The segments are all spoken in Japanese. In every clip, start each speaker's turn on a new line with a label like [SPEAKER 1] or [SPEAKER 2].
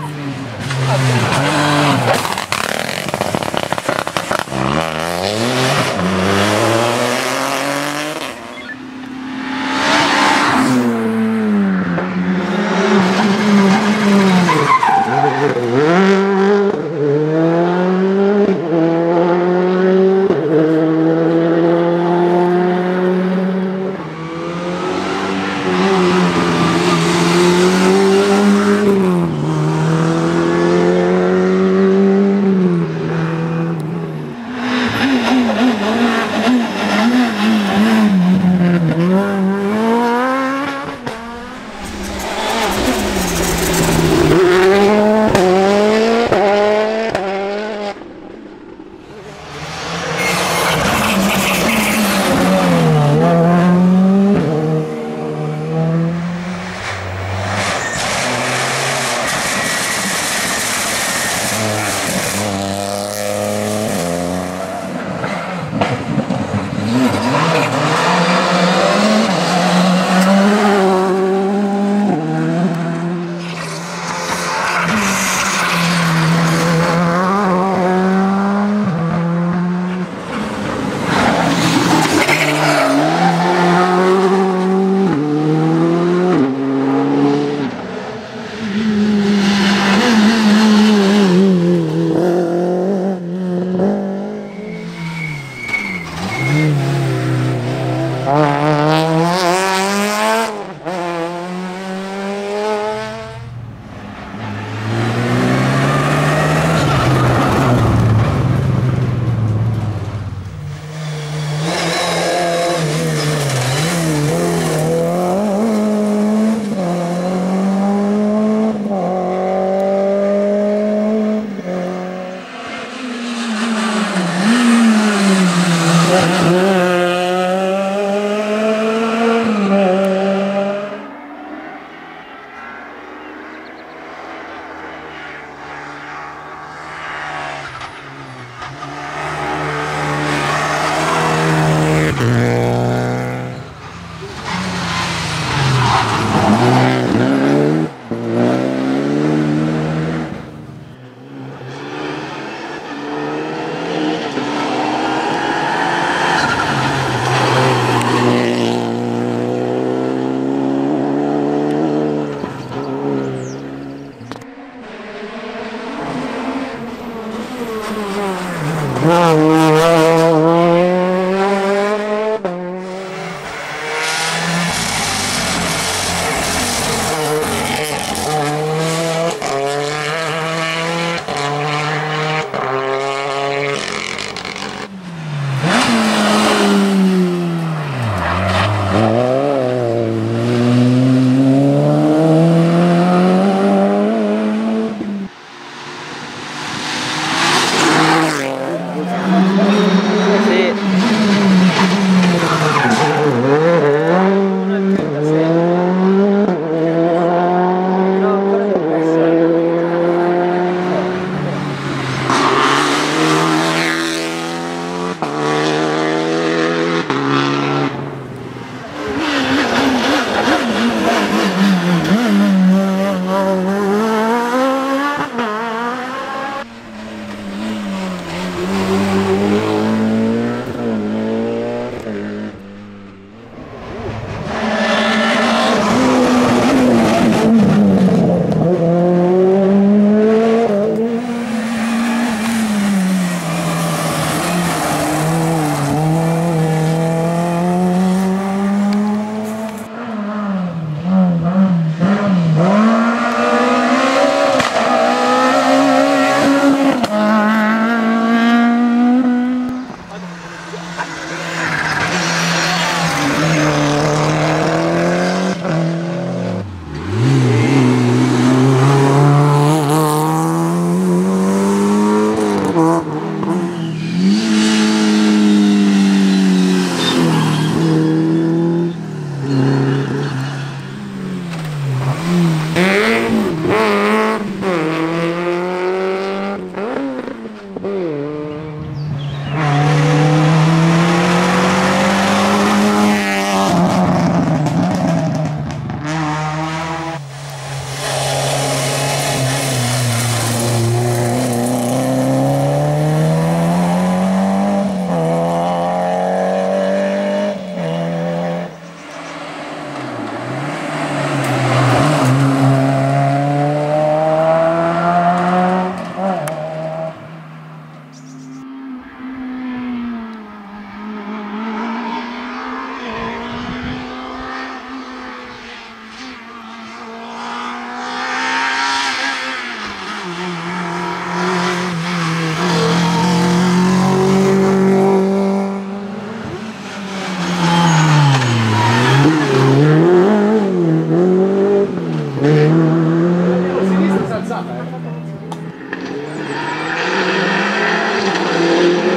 [SPEAKER 1] 아, 아. Yeah. Thank you.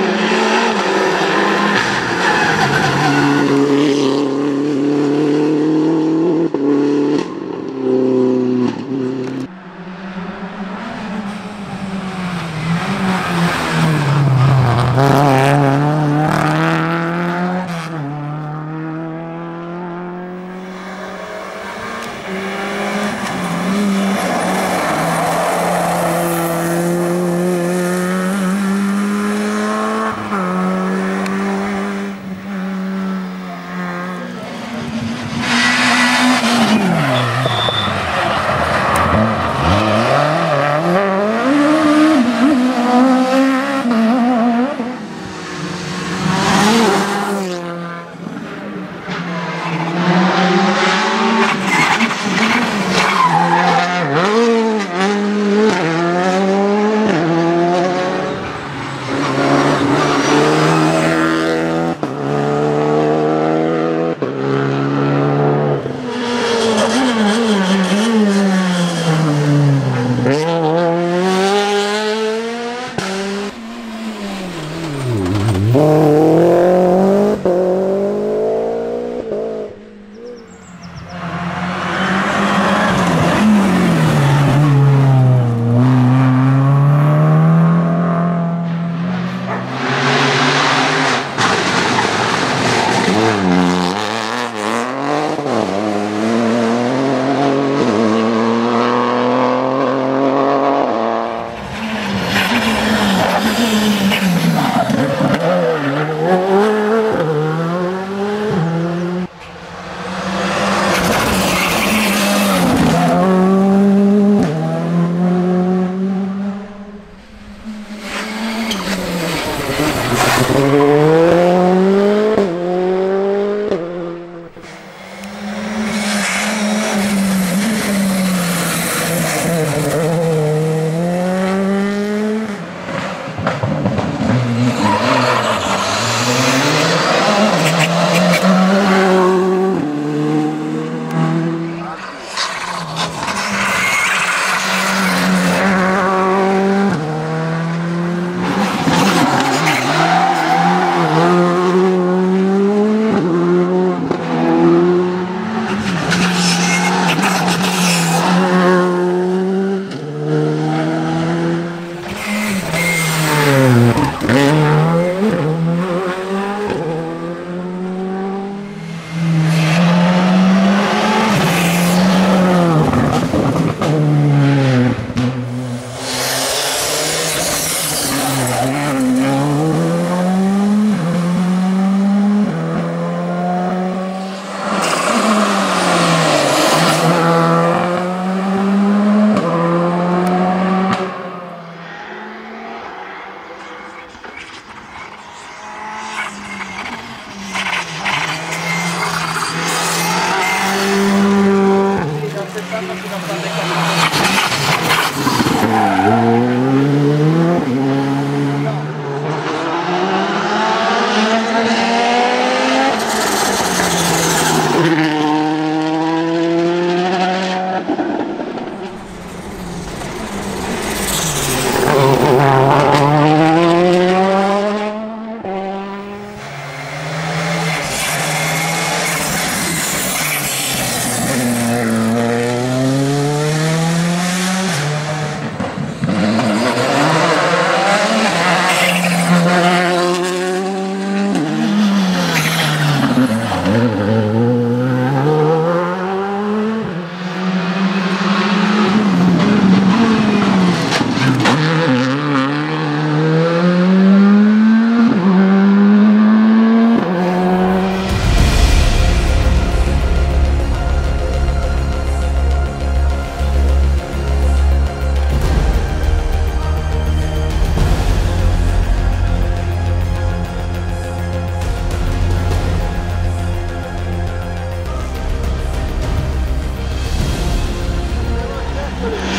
[SPEAKER 1] Thank you.